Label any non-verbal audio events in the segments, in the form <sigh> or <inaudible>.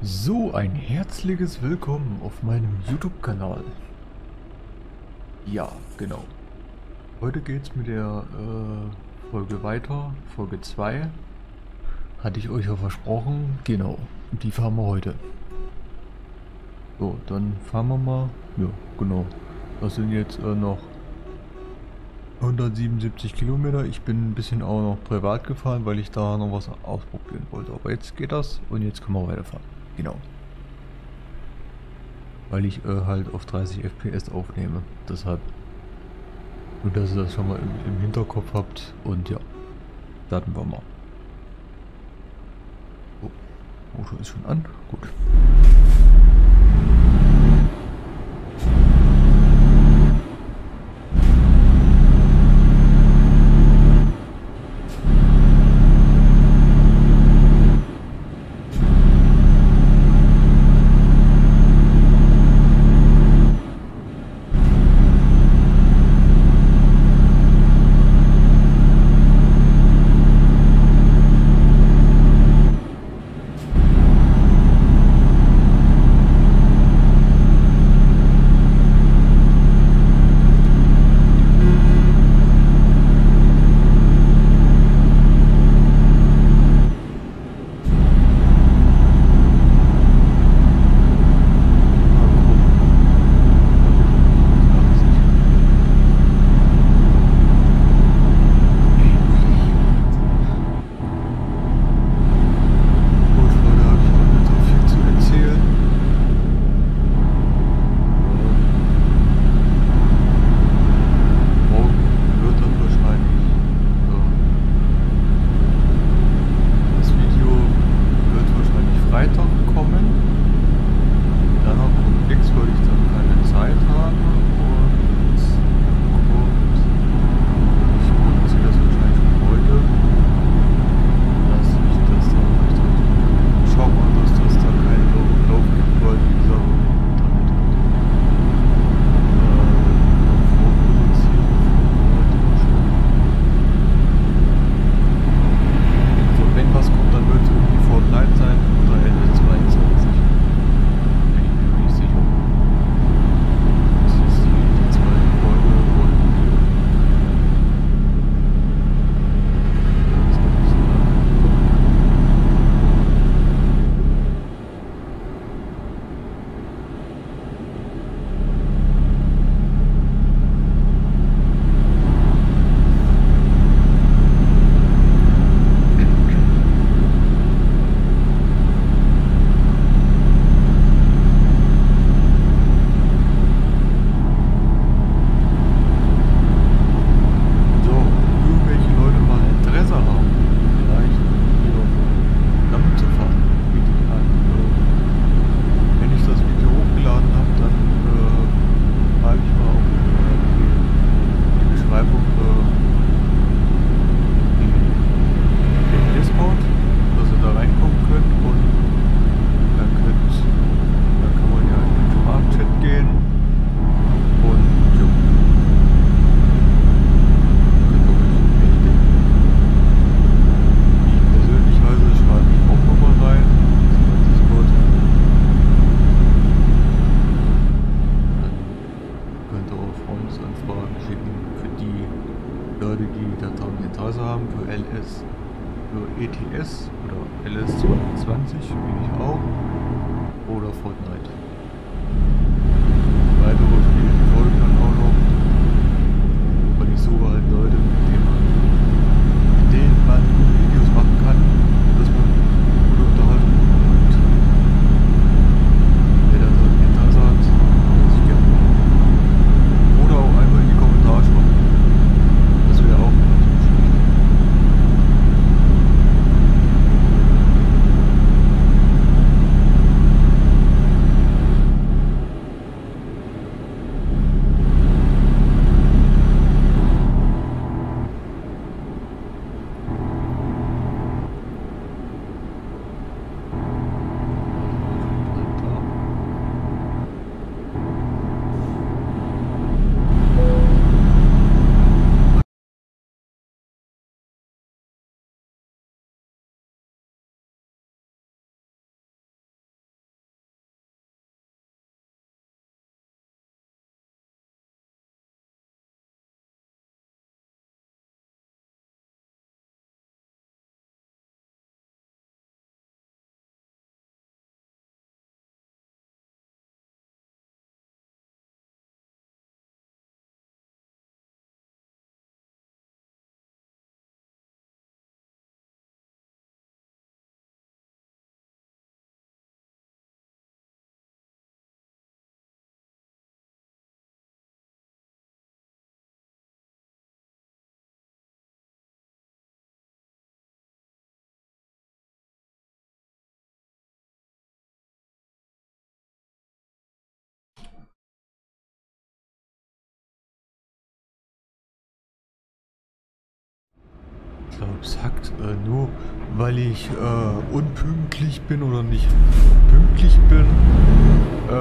So, ein herzliches Willkommen auf meinem YouTube-Kanal. Ja, genau. Heute geht's mit der äh, Folge weiter, Folge 2. Hatte ich euch ja versprochen. Genau, die fahren wir heute. So, dann fahren wir mal. Ja, genau. Das sind jetzt äh, noch 177 Kilometer. Ich bin ein bisschen auch noch privat gefahren, weil ich da noch was ausprobieren wollte. Aber jetzt geht das und jetzt können wir weiterfahren. Genau. Weil ich äh, halt auf 30 FPS aufnehme. Deshalb. Nur, dass ihr das schon mal im, im Hinterkopf habt. Und ja, starten wir mal. Oh, Motor ist schon an. Gut. Glaube, sagt, äh, nur weil ich äh, unpünktlich bin oder nicht pünktlich bin, äh,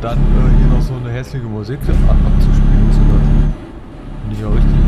dann äh, hier noch so eine hässliche Musik abzuspielen zu lassen. Ich ja richtig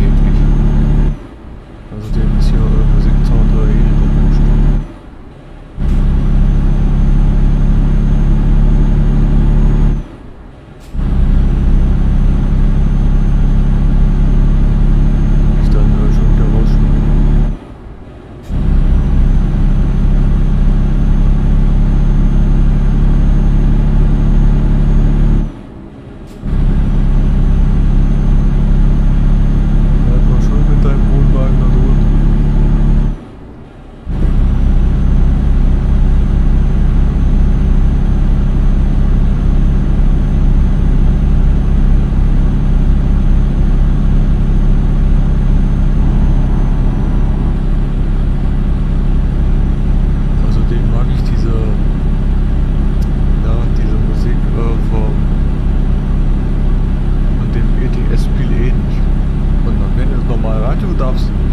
crops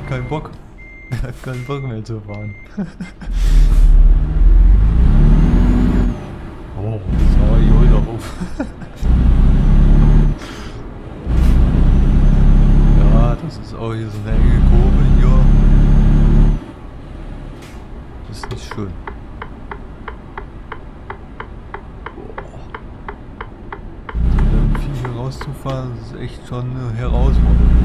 hat keinen Bock. Der <laughs> hat keinen Bock mehr zu fahren. <laughs> oh, sorry, hol doch auf. <laughs> ja, das ist auch hier so eine enge Kurve hier. Das ist nicht schön. Boah. Mit hier rauszufahren, das ist echt schon eine Herausforderung.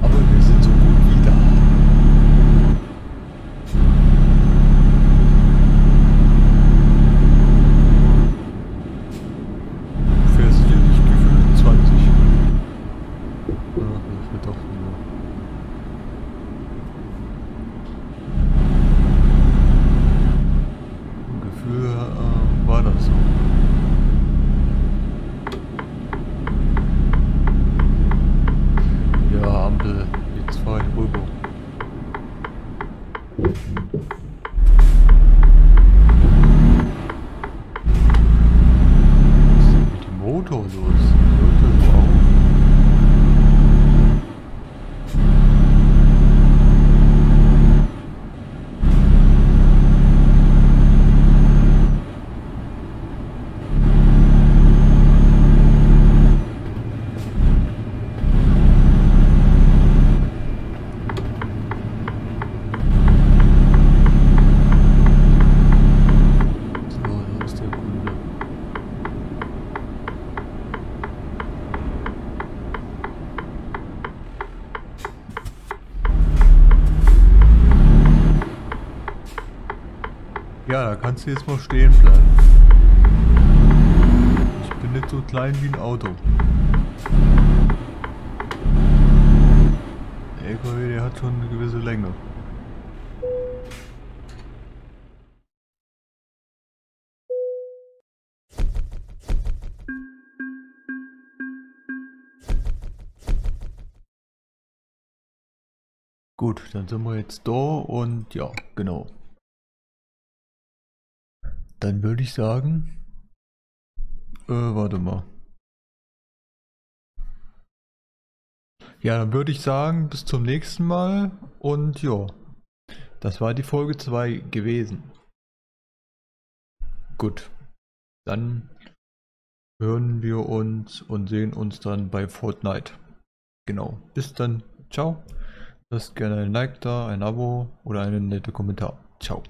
Aber wir sind so gut wie da. Du fährst hier nicht gefühlt 20. Ach, ich will doch nur. Im Gefühl äh, war das so. Ja, Ampel, jetzt fahr ich rüber. Was ist denn mit dem Motor los? Sollte so auch. So, da ist der Kunde. Ja, da kannst du jetzt mal stehen bleiben. Ich bin nicht so klein wie ein Auto. Der LKW, der hat schon eine gewisse Länge. Gut, dann sind wir jetzt da und ja, genau. Dann würde ich sagen, äh, warte mal. Ja, dann würde ich sagen, bis zum nächsten Mal und ja, das war die Folge 2 gewesen. Gut, dann hören wir uns und sehen uns dann bei Fortnite. Genau, bis dann, ciao. Lasst gerne ein Like da, ein Abo oder einen netten Kommentar. Ciao.